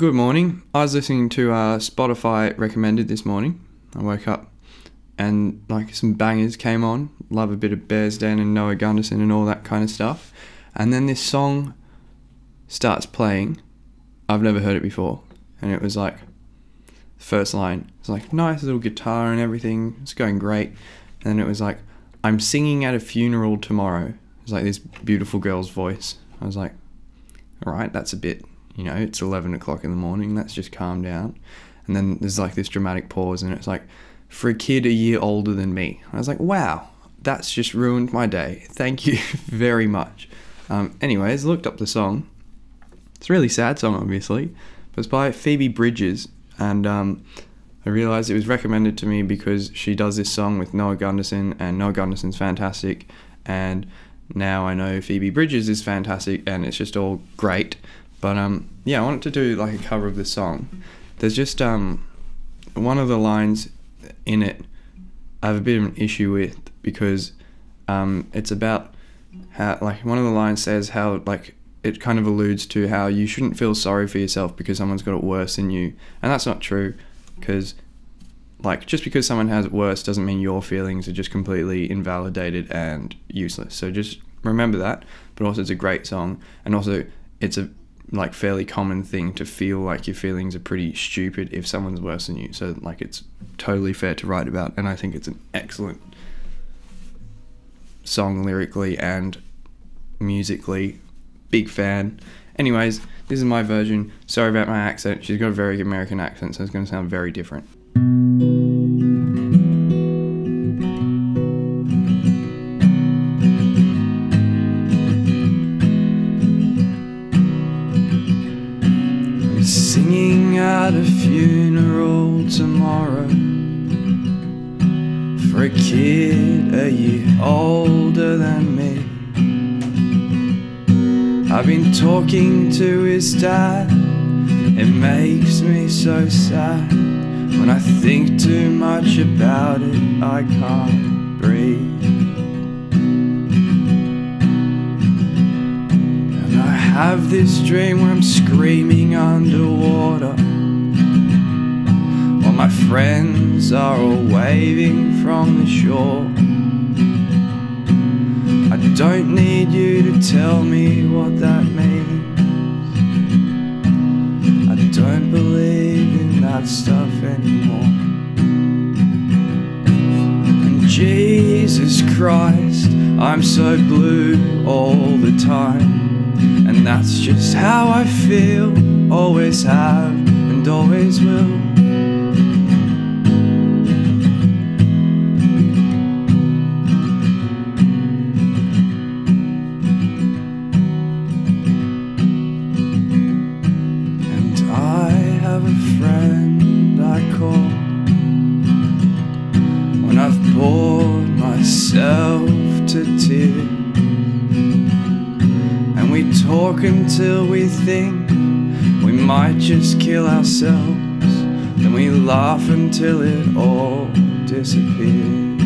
Good morning. I was listening to uh, Spotify recommended this morning. I woke up and like some bangers came on. Love a bit of Bear's Den and Noah Gundersen and all that kind of stuff. And then this song starts playing. I've never heard it before, and it was like first line. It's like nice little guitar and everything. It's going great. And then it was like, I'm singing at a funeral tomorrow. It's like this beautiful girl's voice. I was like, all right, that's a bit you know, it's 11 o'clock in the morning, let's just calm down. And then there's like this dramatic pause, and it's like, for a kid a year older than me. I was like, wow, that's just ruined my day. Thank you very much. Um, anyways, looked up the song. It's a really sad song, obviously, but it's by Phoebe Bridgers, and um, I realized it was recommended to me because she does this song with Noah Gundersen, and Noah Gundersen's fantastic, and now I know Phoebe Bridgers is fantastic, and it's just all great. But um, yeah, I wanted to do like a cover of this song. There's just um, one of the lines in it I have a bit of an issue with because um, it's about how like one of the lines says how like it kind of alludes to how you shouldn't feel sorry for yourself because someone's got it worse than you, and that's not true because like just because someone has it worse doesn't mean your feelings are just completely invalidated and useless. So just remember that. But also, it's a great song, and also it's a like fairly common thing to feel like your feelings are pretty stupid if someone's worse than you. So like it's totally fair to write about, and I think it's an excellent song lyrically and musically. Big fan. Anyways, this is my version. Sorry about my accent. She's got a very American accent, so it's going to sound very different. At a funeral tomorrow For a kid a year older than me. I've been talking to his dad. It makes me so sad. When I think too much about it I can't breathe. And I have this dream where I'm screaming underwater my friends are all waving from the shore. I don't need you to tell me what that means. I don't believe in that stuff anymore. And Jesus Christ, I'm so blue all the time. And that's just how I feel, always have and always will. When I've bored myself to tears And we talk until we think we might just kill ourselves. Then we laugh until it all disappears.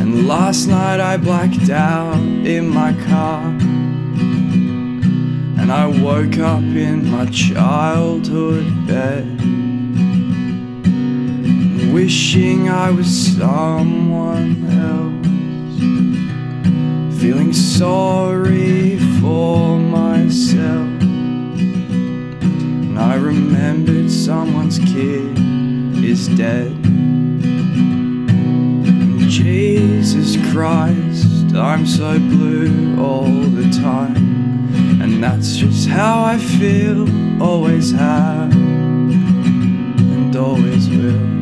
And last night I blacked out in my car. And I woke up in my childhood bed. Wishing I was someone else feeling sorry for myself. And I remembered someone's kid is dead. And Jesus Christ, I'm so blue all the time. And that's just how I feel, always have, and always will.